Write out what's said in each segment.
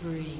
Spree.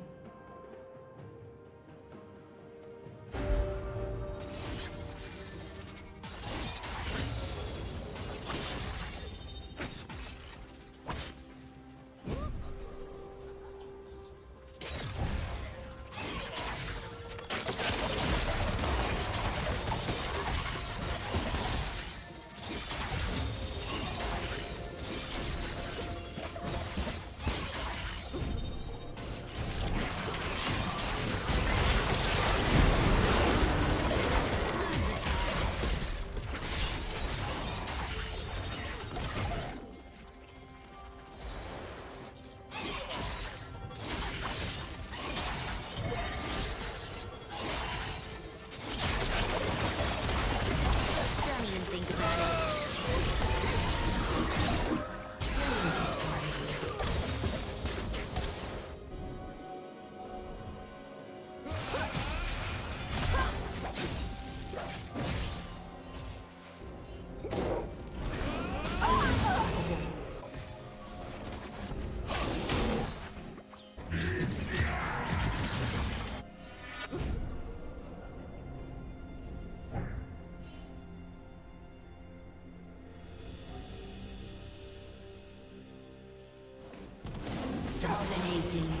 15.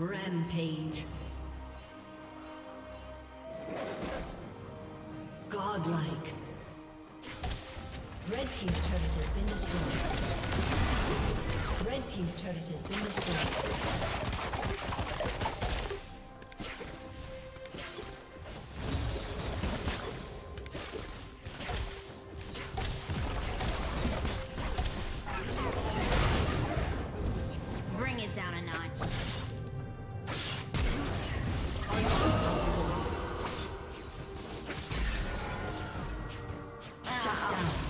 Rampage. Godlike. Red Team's turret has been destroyed. Red Team's turret has been destroyed. Shut down.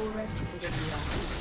Power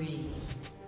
spree.